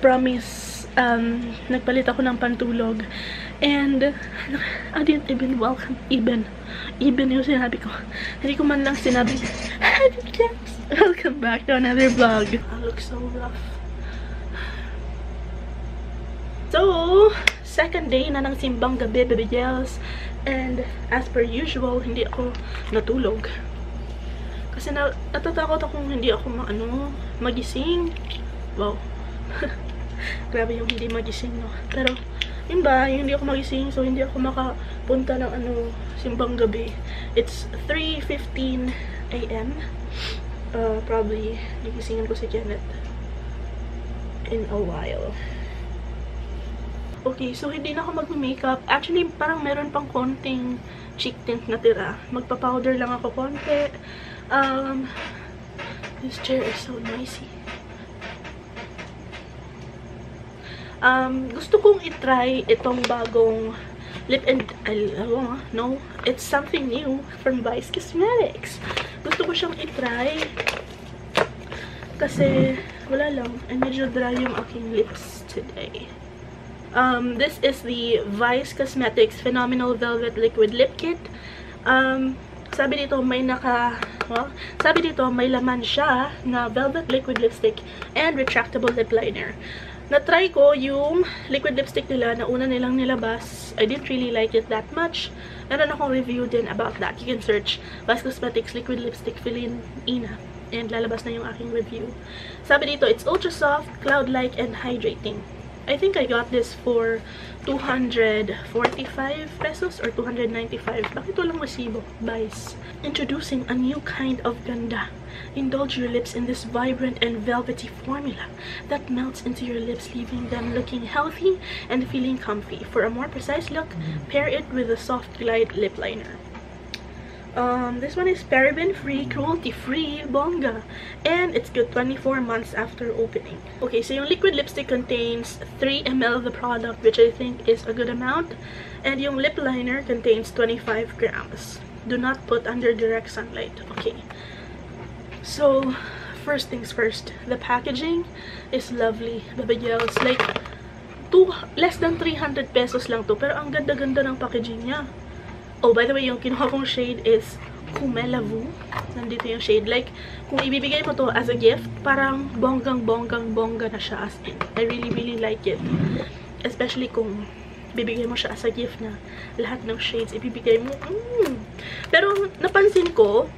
promise, um, nagpalit ako ng pantulog. And, I didn't even welcome, even, even yung sinabi ko. Hindi ko man lang sinabi, welcome back to another vlog. I look so rough. So, second day na ng simbang gabi, baby gels. And, as per usual, hindi ako natulog. Kasi na, natatakot akong hindi ako ma, ano, magising. Wow. Grabe yung hindi magising, no? Pero, yun ba, yung hindi ako magising, so hindi ako makapunta ng ano, simbang gabi. It's 3.15 a.m. Uh, probably, gigisingin ko si Janet in a while. Okay, so hindi na ako mag-makeup. Actually, parang meron pang konting cheek tint na tira. Magpa-powder lang ako konti. Um, this chair is so noisy. Um, gusto kong itry itong bagong lip and, uh, no, it's something new from Vice Cosmetics. Gusto ko siyang itry kasi wala lang, ay medyo dry yung aking lips today. Um, this is the Vice Cosmetics Phenomenal Velvet Liquid Lip Kit. Um, sabi dito may naka, well, sabi dito may laman siya na velvet liquid lipstick and retractable lip liner. Na-try ko yung liquid lipstick nila na una nilang nilabas. I didn't really like it that much. Meron akong review din about that. You can search Vice Cosmetics Liquid Lipstick Fill-In Ina. And lalabas na yung aking review. Sabi dito, it's ultra soft, cloud-like, and hydrating. I think I got this for 245 pesos or 295. Bakit walang resibo? Vice. Introducing a new kind of ganda. Indulge your lips in this vibrant and velvety formula that melts into your lips, leaving them looking healthy and feeling comfy. For a more precise look, pair it with a soft glide lip liner. Um, this one is paraben-free, cruelty-free, bongga. And it's good 24 months after opening. Okay, so yung liquid lipstick contains 3 ml of the product, which I think is a good amount. And yung lip liner contains 25 grams. Do not put under direct sunlight. Okay. So, first things first. The packaging is lovely. Babagels. Like, two, less than 300 pesos lang to. Pero ang ganda-ganda ng packaging niya. Oh, by the way, yung kinuha kong shade is Kumelavu. Nandito yung shade. Like, kung ibibigay mo to as a gift, parang bonggang-bonggang-bongga na siya as in. I really, really like it. Especially kung bibigay mo siya as a gift na lahat ng shades ibibigay mo. Mm. Pero, napansin ko,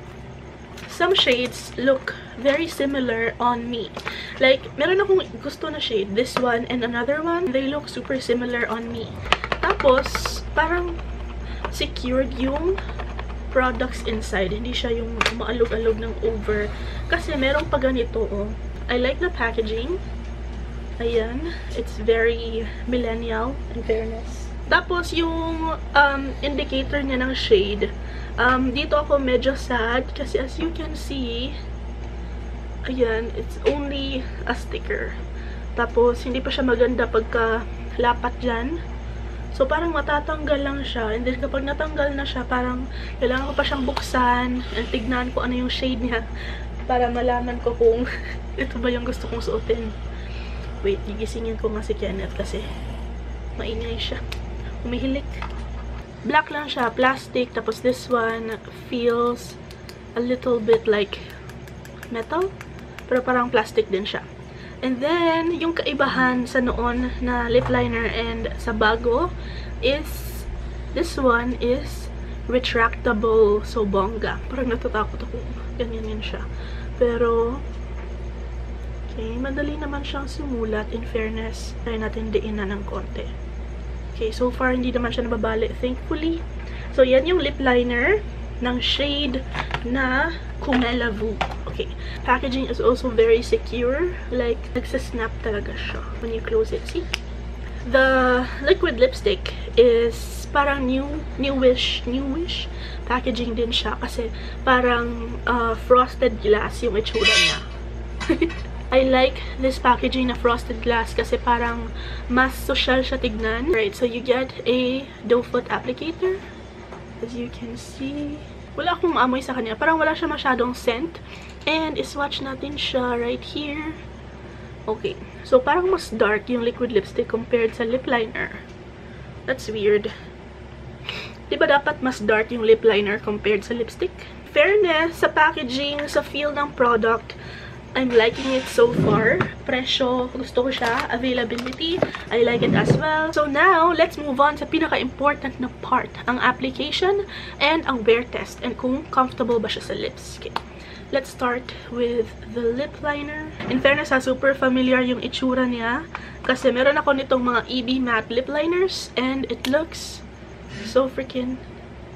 some shades look very similar on me. Like, meron akong gusto na shade. This one and another one, they look super similar on me. Tapos, parang secured yung products inside. Hindi siya yung maalog-alog ng over. Kasi merong pa ganito, oh. I like the packaging. Ayan. It's very millennial, in fairness. Tapos, yung um, indicator niya ng shade, um, dito ako medyo sad kasi as you can see, ayan, it's only a sticker. Tapos, hindi pa siya maganda pagka lapat dyan. So, parang matatanggal lang siya. And then, kapag natanggal na siya, parang kailangan ko pa siyang buksan and tignan ko ano yung shade niya para malaman ko kung ito ba yung gusto kong suotin. Wait, gigisingin ko nga si Kenneth kasi maingay siya. Umihilik. Black lang siya, plastic. Tapos this one feels a little bit like metal. Pero parang plastic din siya. And then, yung kaibahan sa noon na lip liner and sa bago is, this one is retractable. So, bongga. Parang natatakot ako. Ganyan yun siya. Pero, okay, madali naman siyang sumulat. In fairness, try natin diin na ng konti. Okay, so far, hindi naman siya nababali, thankfully. So, yan yung lip liner ng shade na Kumelavu. Okay. Packaging is also very secure. Like, nagsasnap talaga siya when you close it. See? The liquid lipstick is parang new, newish, newish packaging din siya kasi parang uh, frosted glass yung itsura niya. I like this packaging na frosted glass kasi parang mas social siya tignan. Right, so you get a doe foot applicator. As you can see, wala akong maamoy sa kanya. Parang wala siya masyadong scent. And, iswatch natin siya right here. Okay. So, parang mas dark yung liquid lipstick compared sa lip liner. That's weird. Di ba dapat mas dark yung lip liner compared sa lipstick? Fairness, sa packaging, sa feel ng product, I'm liking it so far. Presyo, gusto ko siya. Availability, I like it as well. So now, let's move on sa pinaka-important na part. Ang application and ang wear test. And kung comfortable ba siya sa lips. Okay. Let's start with the lip liner. In fairness ha, super familiar yung itsura niya. Kasi meron ako nitong mga EB matte lip liners. And it looks so freaking,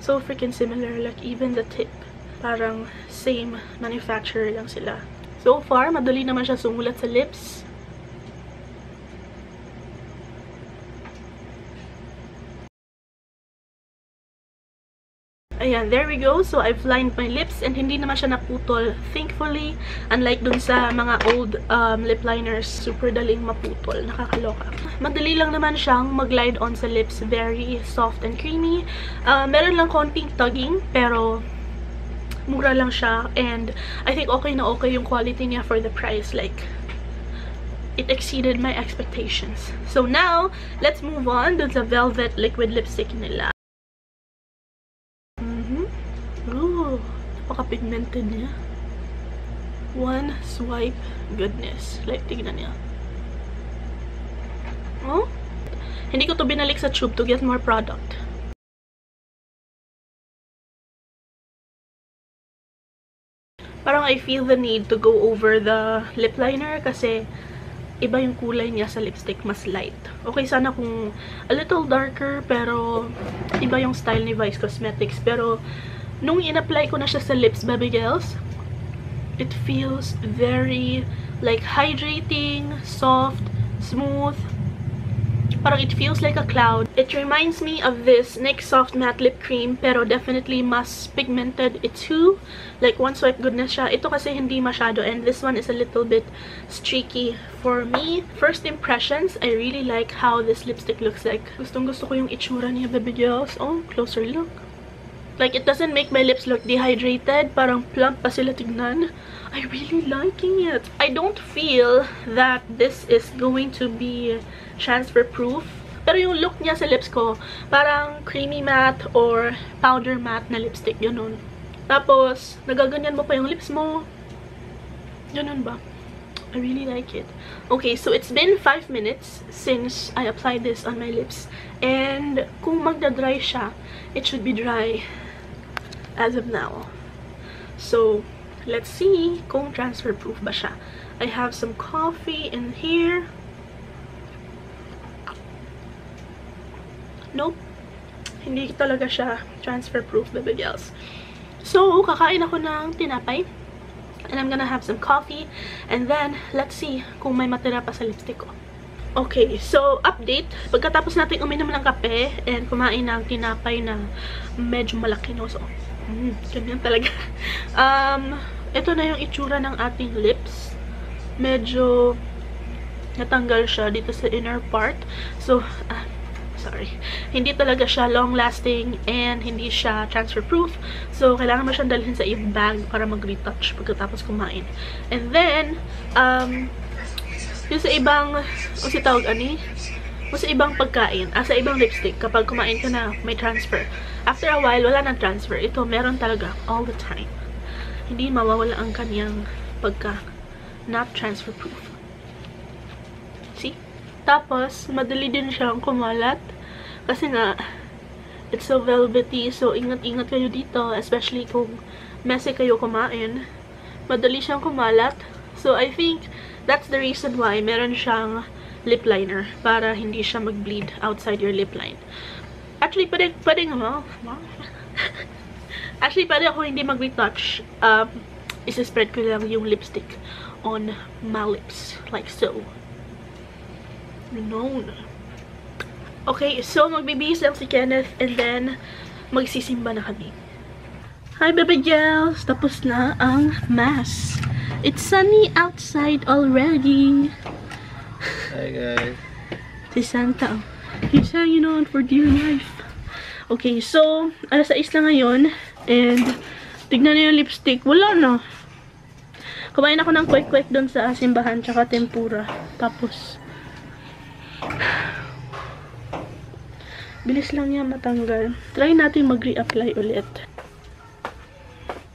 so freaking similar. Like even the tip. Parang same manufacturer lang sila. So far, madali naman siya sumulat sa lips. Ayan, there we go. So, I've lined my lips and hindi naman siya naputol, thankfully. Unlike dun sa mga old um, lip liners, super daling maputol. Nakakaloka. Madali lang naman siyang mag-glide on sa lips. Very soft and creamy. Uh, meron lang konting tugging, pero mura lang siya and I think okay na okay yung quality niya for the price like it exceeded my expectations. So now let's move on dun sa velvet liquid lipstick nila. Mm -hmm. ooh napaka-pigmented niya. One swipe goodness. Like tignan niya. Oh? Hindi ko to binalik sa tube to get more product parang I feel the need to go over the lip liner kasi iba yung kulay niya sa lipstick, mas light. Okay, sana kung a little darker, pero iba yung style ni Vice Cosmetics. Pero, nung in-apply ko na siya sa lips, Baby Girls, it feels very, like, hydrating, soft, smooth, Parang it feels like a cloud. It reminds me of this NYX Soft Matte Lip Cream pero definitely mas pigmented it too. Like one swipe goodness siya. Ito kasi hindi masyado and this one is a little bit streaky for me. First impressions, I really like how this lipstick looks like. Gustong gusto ko yung itsura niya, baby girls. Oh, closer look. Like, it doesn't make my lips look dehydrated. Parang plump pa sila tignan. I really liking it. I don't feel that this is going to be transfer proof. Pero yung look niya sa lips ko, parang creamy matte or powder matte na lipstick, ganun. Tapos, nagaganyan mo pa yung lips mo. Ganun ba? I really like it. Okay, so it's been 5 minutes since I applied this on my lips. And kung magda-dry siya, it should be dry as of now. So, let's see kung transfer proof ba siya. I have some coffee in here. Nope. Hindi talaga siya transfer-proof, baby girls. So, kakain ako ng tinapay. And I'm gonna have some coffee. And then, let's see kung may matira pa sa lipstick ko. Okay, so, update. Pagkatapos natin uminom ng kape and kumain ng tinapay na medyo malaki, no? So, mm, ganyan talaga. um, ito na yung itsura ng ating lips. Medyo natanggal siya dito sa inner part. So, ah, sorry. Hindi talaga siya long-lasting and hindi siya transfer-proof. So, kailangan mo siyang dalhin sa iyong bag para mag-retouch pagkatapos kumain. And then, um, yung sa ibang, o si tawag ani, o sa ibang pagkain, ah, sa ibang lipstick, kapag kumain ka na, may transfer. After a while, wala nang transfer. Ito, meron talaga all the time. Hindi mawawala ang kanyang pagka not transfer-proof. See? Tapos, madali din siyang kumalat. Kasi nga, it's so velvety, so ingat-ingat kayo dito, especially kung messy kayo kumain. Madali siyang kumalat. So, I think that's the reason why meron siyang lip liner para hindi siya mag-bleed outside your lip line. Actually, pwede, pwede nga, Actually, pwede ako hindi mag-retouch. Um, isa-spread ko lang yung lipstick on my lips. Like so. No. Okay, so magbibihis lang si Kenneth and then magsisimba na kami. Hi, baby girls! Tapos na ang mass. It's sunny outside already. Hi, guys. Si Santa. He's hanging on for dear life. Okay, so, alas 6 lang ngayon. And, tignan na yung lipstick. Wala na. Kumain ako ng kwek-kwek doon sa simbahan, tsaka tempura. Tapos, bilis lang niya matanggal. Try natin mag-reapply ulit.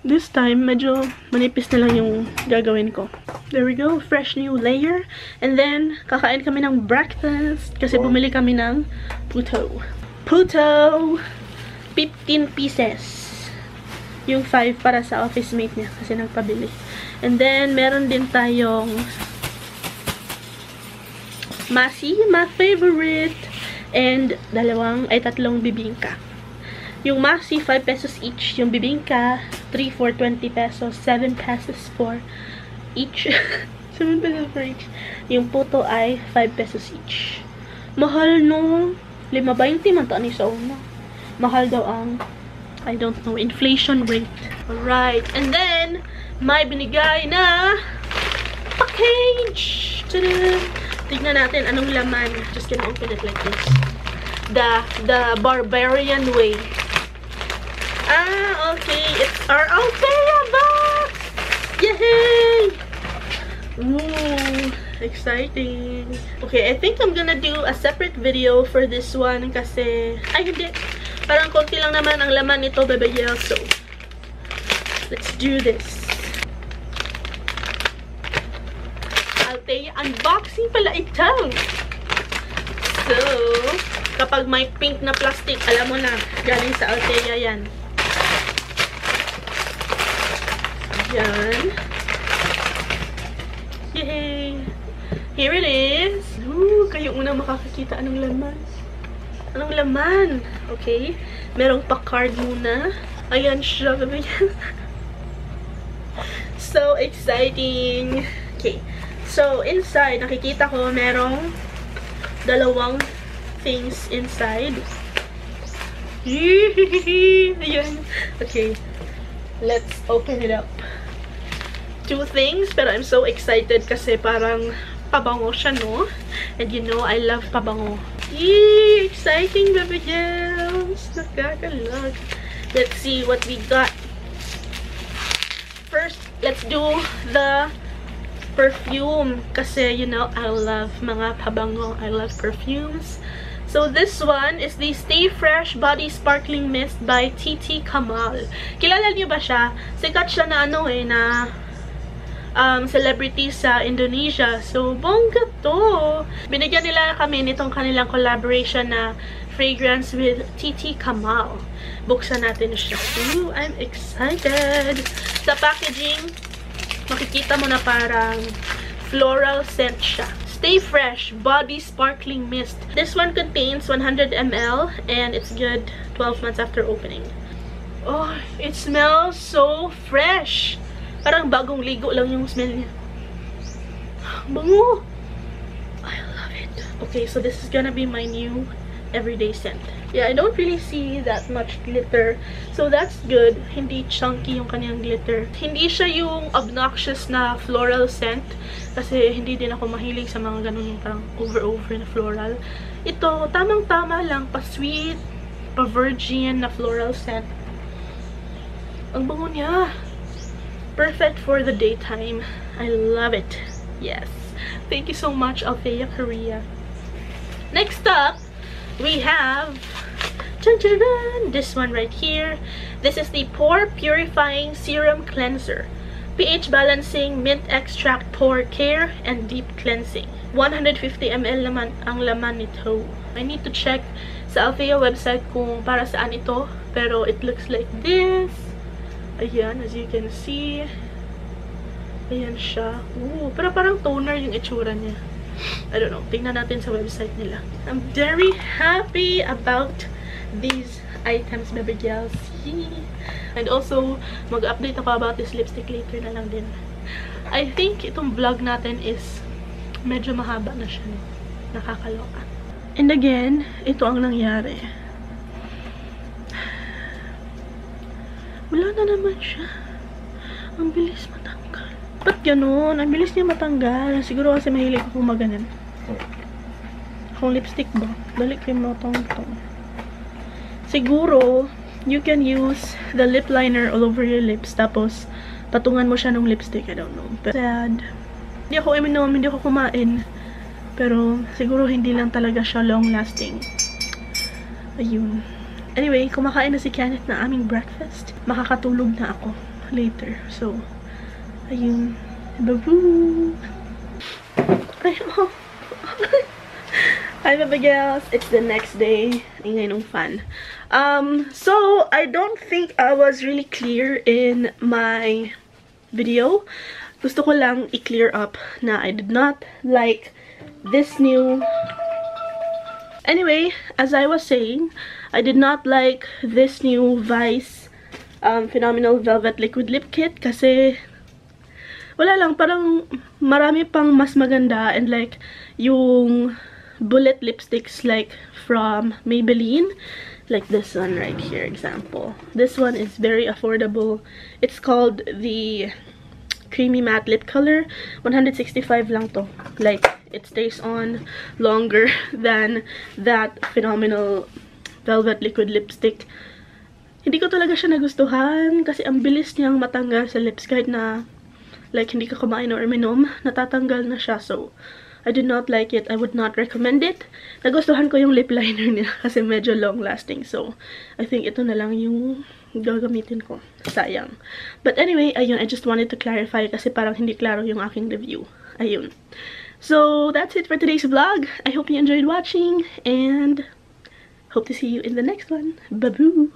This time, medyo manipis na lang yung gagawin ko. There we go, fresh new layer. And then, kakain kami ng breakfast kasi bumili kami ng puto. Puto! 15 pieces. Yung 5 para sa office mate niya kasi nagpabili. And then, meron din tayong masi, my favorite. And dalawang, ay tatlong bibingka. Yung masi, 5 pesos each. Yung bibingka, 3 for 20 pesos. 7 pesos for each. 7 pesos for each. Yung puto ay 5 pesos each. Mahal no. 5.20 man to ani sa una. Mahal daw ang I don't know, inflation rate. Alright. And then, may binigay na package! Tada! Tignan natin anong laman. Just gonna open it like this. The, the barbarian way. Ah, okay. It's our Althea box! Yay! Ooh, exciting. Okay, I think I'm gonna do a separate video for this one kasi, ay hindi, parang konti lang naman ang laman nito, Bebe Yel, so, let's do this. Althea unboxing pala ito. So, kapag may pink na plastic, alam mo na, galing sa Althea yan. Yan. Yay! Here it is. Ooh, kayo una makakakita anong laman. Anong laman? Okay. Merong pa-card muna. Ayan siya. so exciting. Okay. So, inside, nakikita ko merong dalawang things inside. Ayan. Okay. Let's open it up. Two things, pero I'm so excited kasi parang pabango siya, no? And you know, I love pabango. Yee! Exciting, baby Gels! Nakakalag. Let's see what we got. First, let's do the perfume. Kasi, you know, I love mga pabango. I love perfumes. So, this one is the Stay Fresh Body Sparkling Mist by TT Kamal. Kilala niyo ba siya? Sikat siya na ano eh, na um, celebrity sa Indonesia. So, bongga to! Binigyan nila kami nitong kanilang collaboration na fragrance with TT Kamal. Buksan natin siya. Ooh, I'm excited! Sa packaging, makikita mo na parang floral scent siya. Stay Fresh Body Sparkling Mist. This one contains 100 ml and it's good 12 months after opening. Oh, it smells so fresh! Parang bagong ligo lang yung smell niya. Bango! I love it. Okay, so this is gonna be my new everyday scent. Yeah, I don't really see that much glitter. So that's good. Hindi chunky yung kanyang glitter. Hindi siya yung obnoxious na floral scent. Kasi hindi din ako mahilig sa mga ganun yung parang over-over na floral. Ito, tamang-tama lang. Pa-sweet, pa-virgin na floral scent. Ang bango niya. Perfect for the daytime. I love it. Yes. Thank you so much, Althea Korea. Next up, we have dun, dun, dun, this one right here. This is the Pore Purifying Serum Cleanser. pH balancing, mint extract, pore care, and deep cleansing. 150 ml ang laman nito. I need to check sa Althea website kung para saan ito. Pero it looks like this. Ayan, as you can see. Ayan siya. Ooh, pero parang toner yung itsura niya. I don't know. Tingnan natin sa website nila. I'm very happy about these items, baby girls. And also, mag-update ako about this lipstick later na lang din. I think itong vlog natin is medyo mahaba na siya. Nakakaloka. And again, ito ang nangyari. Wala na naman siya. Ang bilis matanggal. Ba't ganun? Ang bilis niya matanggal. Siguro kasi mahilig ako maganin. Akong lipstick ba? Balik yung mga tong-tong. Siguro, you can use the lip liner all over your lips. Tapos, patungan mo siya ng lipstick. I don't know. But sad. Hindi ako uminom, hindi ako kumain. Pero siguro hindi lang talaga siya long lasting. Ayun. Anyway, kumakain na si Kenneth na aming breakfast. Makakatulog na ako later. So, ayun. Baboo! Ay, oh. Hi, Babagels! It's the next day. Ingay nung fan. Um, so, I don't think I was really clear in my video. Gusto ko lang i-clear up na I did not like this new... Anyway, as I was saying, I did not like this new Vice um, Phenomenal Velvet Liquid Lip Kit kasi wala lang, parang marami pang mas maganda and like yung bullet lipsticks like from Maybelline like this one right here example. This one is very affordable. It's called the creamy matte lip color. 165 lang to. Like it stays on longer than that phenomenal velvet liquid lipstick hindi ko talaga siya nagustuhan kasi ang bilis niyang matanggal sa lips kahit na like hindi ka kumain or minom natatanggal na siya so I did not like it. I would not recommend it. Nagustuhan ko yung lip liner niya kasi medyo long lasting. So, I think ito na lang yung gagamitin ko. Sayang. But anyway, ayun, I just wanted to clarify kasi parang hindi klaro yung aking review. Ayun. So, that's it for today's vlog. I hope you enjoyed watching and hope to see you in the next one. Baboo!